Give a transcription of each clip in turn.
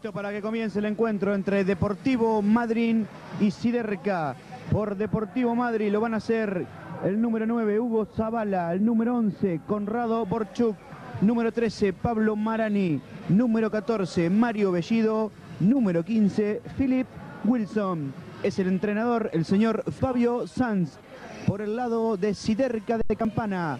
Listo para que comience el encuentro entre Deportivo Madrid y Siderca. Por Deportivo Madrid lo van a hacer el número 9, Hugo Zavala, el número 11, Conrado Borchuk, número 13, Pablo Marani, número 14, Mario Bellido, número 15, Philip Wilson. Es el entrenador, el señor Fabio Sanz, por el lado de Siderca de Campana.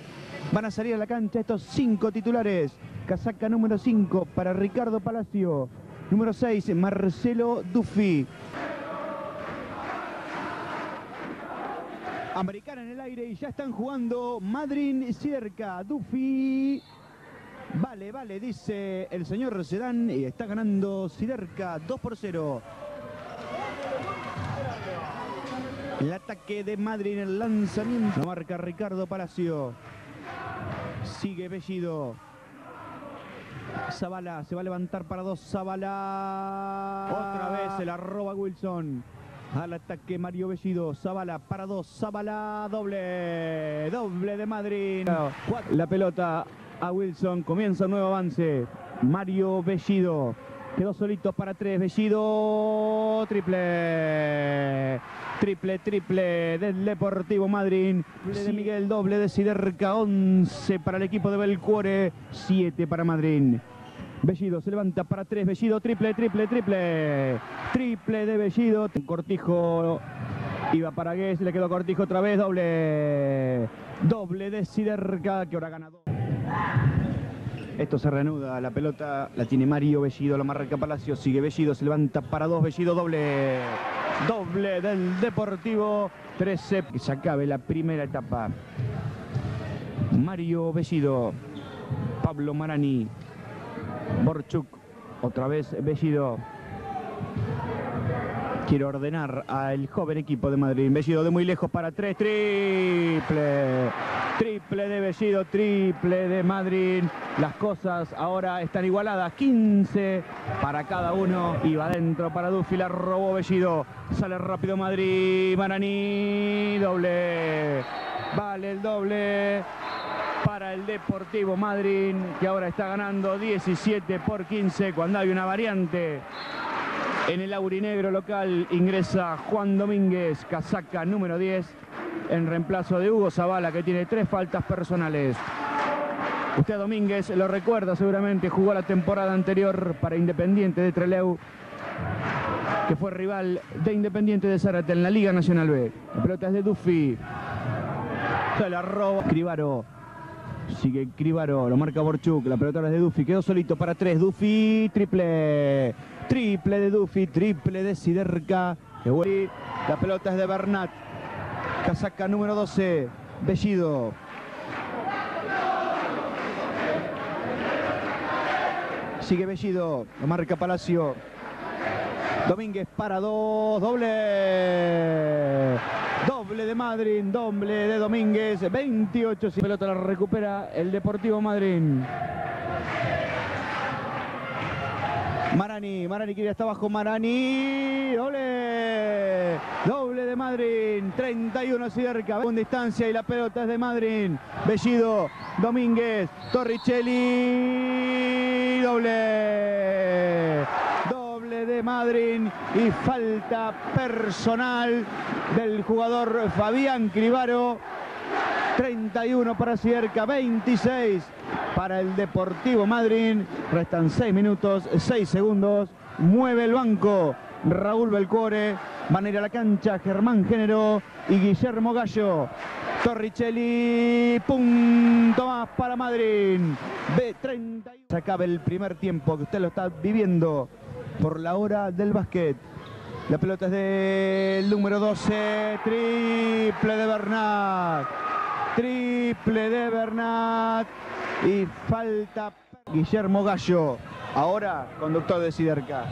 Van a salir a la cancha estos cinco titulares. Casaca número 5 para Ricardo Palacio. Número 6, Marcelo Duffy. Americana en el aire y ya están jugando Madrid cerca. Duffy. Vale, vale, dice el señor Sedán y está ganando Siderca 2 por 0. El ataque de Madrid el lanzamiento. Lo marca Ricardo Palacio. Sigue Bellido. Zabala se va a levantar para dos. Zabala. Otra vez se la roba Wilson. Al ataque Mario Bellido. Zabala para dos. Zabala doble. Doble de Madrid. La pelota a Wilson. Comienza un nuevo avance. Mario Bellido. Quedó solito para tres. Bellido. Triple. Triple, triple del Deportivo Madrid. Triple de Miguel, doble de Siderca. 11 para el equipo de Belcuore. 7 para Madrid. Bellido se levanta para tres. Bellido, triple, triple, triple. Triple de Bellido. Cortijo iba para Guess. Le quedó Cortijo otra vez. Doble. Doble de Siderca. Que ahora ganado. Esto se reanuda, la pelota la tiene Mario Bellido, la marca Palacio, sigue Bellido, se levanta para dos, Bellido doble, doble del Deportivo, 13, que se acabe la primera etapa. Mario Bellido, Pablo Marani, Borchuk, otra vez Bellido. Quiero ordenar al joven equipo de Madrid. Bellido de muy lejos para tres, triple. Triple de Bellido, triple de Madrid. Las cosas ahora están igualadas. 15 para cada uno. Y va adentro para Duffy. La robó Bellido. Sale rápido Madrid. Marani. Doble. Vale el doble para el Deportivo Madrid. Que ahora está ganando 17 por 15 cuando hay una variante. En el aurinegro local ingresa Juan Domínguez, casaca número 10 en reemplazo de Hugo Zavala, que tiene tres faltas personales. Usted Domínguez lo recuerda seguramente, jugó la temporada anterior para Independiente de Treleu, que fue rival de Independiente de Zárate en la Liga Nacional B. La pelota es de Duffy. Se la roba. Cribaro. Sigue Cribaro, lo marca Borchuk, la pelota es de Duffy, quedó solito para tres, Duffy, triple, triple de Duffy, triple de Siderca, la pelota es de Bernat, casaca número 12, Bellido. Sigue Bellido, lo marca Palacio. Domínguez para dos, doble. De Madrid, doble de Domínguez, 28. Si pelota la recupera el Deportivo Madrid. Marani, Marani ya está abajo, Marani, doble, doble de Madrid, 31 cerca, con distancia y la pelota es de Madrid, Bellido, Domínguez, Torricelli, doble, Madrid y falta personal del jugador Fabián Cribaro, 31 para Cierca, 26 para el Deportivo Madrid. Restan 6 minutos, 6 segundos. Mueve el banco Raúl Belcore. Van la cancha Germán Género y Guillermo Gallo. Torricelli, punto más para Madrid. B31. Se acaba el primer tiempo que usted lo está viviendo por la hora del básquet. La pelota es del número 12, triple de Bernat. Triple de Bernat. Y falta Guillermo Gallo. Ahora conductor de Siderca.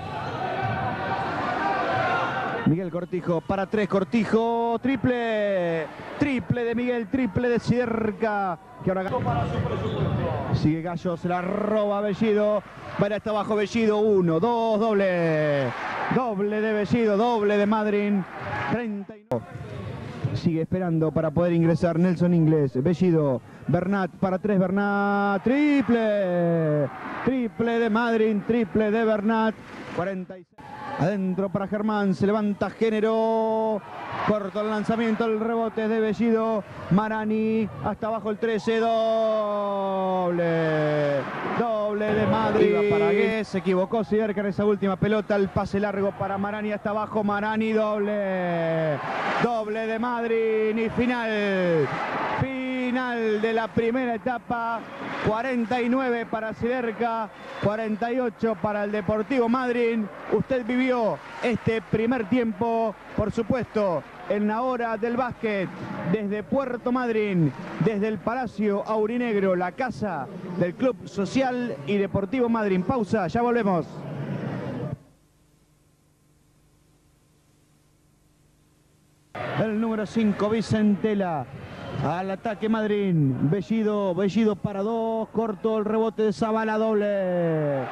Miguel Cortijo para tres, Cortijo, triple, triple de Miguel, triple de Siderca, que ahora sigue Gallo, se la roba Bellido, para hasta abajo Bellido, uno, dos, doble, doble de Bellido, doble de Madrid, 39. Sigue esperando para poder ingresar Nelson Inglés, Bellido, Bernat para tres, Bernat, triple, triple de Madrid, triple de Bernat, 46. Adentro para Germán, se levanta Género. Corto el lanzamiento, el rebote de Bellido. Marani, hasta abajo el 13, doble. Doble de Madrid. para se equivocó Siderca en esa última pelota. El pase largo para Marani, hasta abajo Marani, doble. Doble de Madrid y final final de la primera etapa. 49 para Siderca, 48 para el Deportivo Madrid. Usted vivió este primer tiempo, por supuesto, en la hora del básquet, desde Puerto Madryn, desde el Palacio Aurinegro, la casa del Club Social y Deportivo Madryn. Pausa, ya volvemos. El número 5, Vicentela. Al ataque Madrid. Bellido, Bellido para dos. Corto el rebote de Zabala, doble.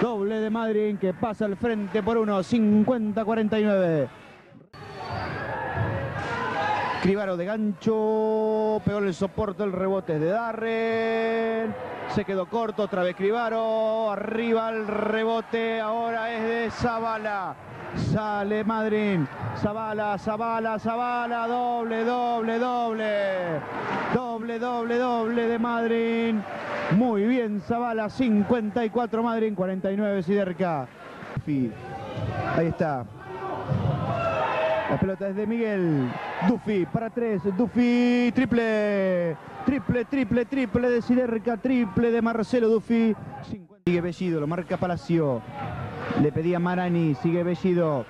Doble de Madrid que pasa al frente por uno. 50-49. Cribaro de gancho. Peor el soporte, el rebote de Darren. Se quedó corto, otra vez Cribaro. Arriba el rebote. Ahora es de Zabala. Sale Madrid. Zabala, Zabala, Zabala. Doble, doble, doble. Doble, doble, doble de Madrid. Muy bien Zabala. 54 Madrid, 49 Siderca. Ahí está. La pelota es de Miguel. Duffy para tres. Duffy triple. Triple, triple, triple de Siderca. Triple de Marcelo Duffy. Sigue Bellido, lo marca Palacio. Le pedía Marani, sigue Bellido.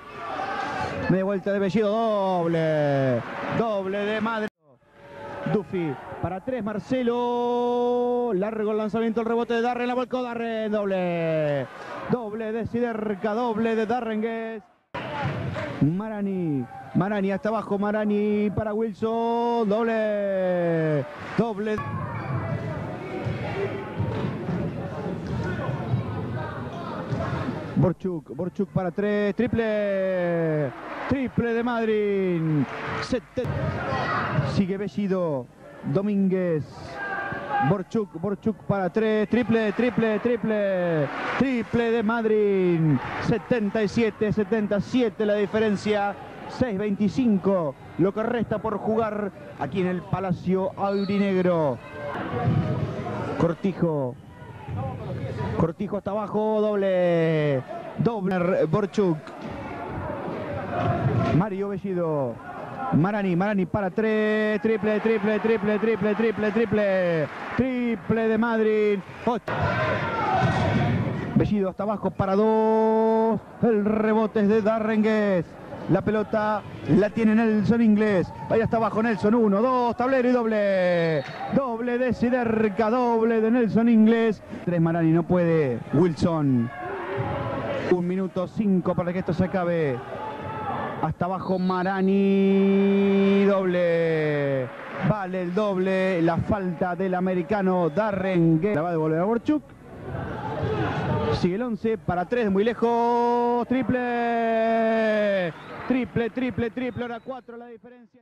Media vuelta de Bellido, doble. Doble de Madre. Duffy para tres, Marcelo. Largo el lanzamiento, el rebote de Darren, la volcó Darren, doble. Doble de Siderca, doble de Darren Marani, Marani hasta abajo, Marani para Wilson, doble. Doble. Borchuk, Borchuk para tres, triple, triple de Madrid. Sigue Bellido, Domínguez, Borchuk, Borchuk para tres, triple, triple, triple, triple de Madrid. 77, 77 la diferencia. 6-25 lo que resta por jugar aquí en el Palacio Aurinegro. Cortijo, Cortijo hasta abajo, doble. Doble Borchuk. Mario Bellido. Marani, Marani para tres, triple, triple, triple, triple, triple, triple, triple de Madrid. Bellido hasta abajo para dos. El rebote es de Darrengues. La pelota la tiene Nelson Inglés. Ahí está abajo Nelson. Uno, dos, tablero y doble. Doble de Siderca, doble de Nelson Inglés. Tres Marani, no puede. Wilson. Un minuto cinco para que esto se acabe. Hasta abajo Marani. Doble. Vale el doble. La falta del americano Darren. La va a devolver a Borchuk. Sigue el 11 para tres, muy lejos. Triple. Triple, triple, triple, ahora cuatro la diferencia.